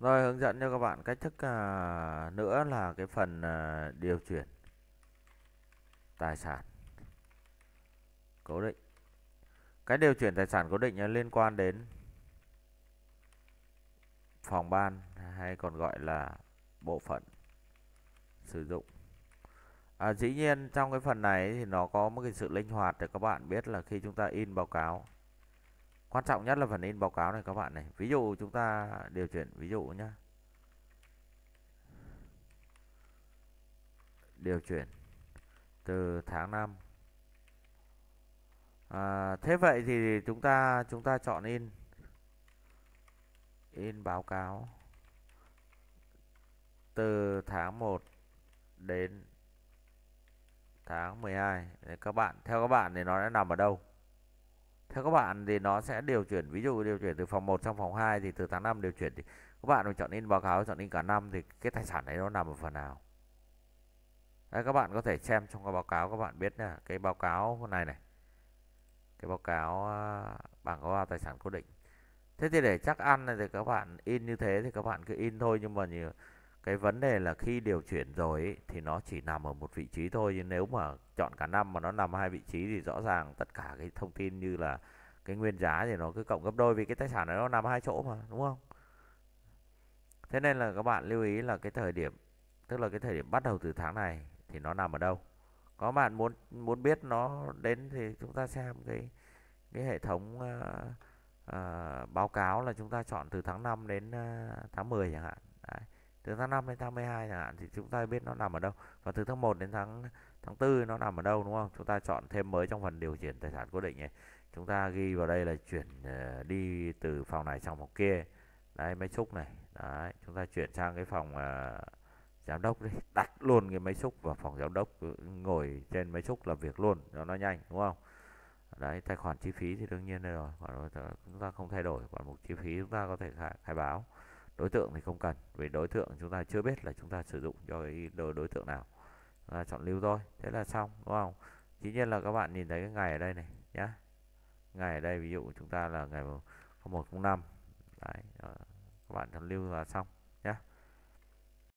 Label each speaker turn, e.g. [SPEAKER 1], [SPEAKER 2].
[SPEAKER 1] Rồi hướng dẫn cho các bạn cách thức à, nữa là cái phần à, điều chuyển tài sản cố định. Cái điều chuyển tài sản cố định nó liên quan đến phòng ban hay còn gọi là bộ phận sử dụng. À, dĩ nhiên trong cái phần này thì nó có một cái sự linh hoạt để các bạn biết là khi chúng ta in báo cáo quan trọng nhất là phần in báo cáo này các bạn này. Ví dụ chúng ta điều chuyển ví dụ nhá. Điều chuyển từ tháng 5 à, thế vậy thì chúng ta chúng ta chọn in in báo cáo từ tháng 1 đến tháng 12 Đấy, các bạn theo các bạn thì nó đã nằm ở đâu? Theo các bạn thì nó sẽ điều chuyển ví dụ điều chuyển từ phòng 1 sang phòng 2 thì từ tháng 5 điều chuyển thì các bạn mà chọn in báo cáo chọn in cả năm thì cái tài sản đấy nó nằm ở phần nào? Đấy, các bạn có thể xem trong cái báo cáo các bạn biết nha cái báo cáo này này cái báo cáo à, bảng cáo tài sản cố định. Thế thì để chắc ăn này thì các bạn in như thế thì các bạn cứ in thôi nhưng mà nhiều cái vấn đề là khi điều chuyển rồi ấy, thì nó chỉ nằm ở một vị trí thôi nhưng nếu mà chọn cả năm mà nó nằm hai vị trí thì rõ ràng tất cả cái thông tin như là cái nguyên giá thì nó cứ cộng gấp đôi vì cái tài sản này nó nằm hai chỗ mà đúng không? Thế nên là các bạn lưu ý là cái thời điểm tức là cái thời điểm bắt đầu từ tháng này thì nó nằm ở đâu? Có bạn muốn muốn biết nó đến thì chúng ta xem cái cái hệ thống uh, uh, báo cáo là chúng ta chọn từ tháng 5 đến uh, tháng 10 chẳng hạn từ tháng 5 đến tháng 12 chẳng hạn thì chúng ta biết nó nằm ở đâu. Và từ tháng 1 đến tháng tháng 4 nó nằm ở đâu đúng không? Chúng ta chọn thêm mới trong phần điều chuyển tài sản cố định này chúng ta ghi vào đây là chuyển ờ, đi từ phòng này sang phòng kia. Đấy máy xúc này. Đấy chúng ta chuyển sang cái phòng uh, giám đốc đi. Đặt luôn cái máy xúc vào phòng giám đốc ngồi trên máy xúc làm việc luôn cho nó nhanh đúng không? Đấy tài khoản chi phí thì đương nhiên đây rồi. Chúng ta không thay đổi khoản mục chi phí chúng ta có thể khai, khai báo đối tượng thì không cần vì đối tượng chúng ta chưa biết là chúng ta sử dụng cho cái đối, đối tượng nào. Là chọn lưu thôi thế là xong đúng không? Dĩ nhiên là các bạn nhìn thấy cái ngày ở đây này nhá. Ngày ở đây ví dụ chúng ta là ngày 0105 đấy ờ, các bạn chọn lưu là xong.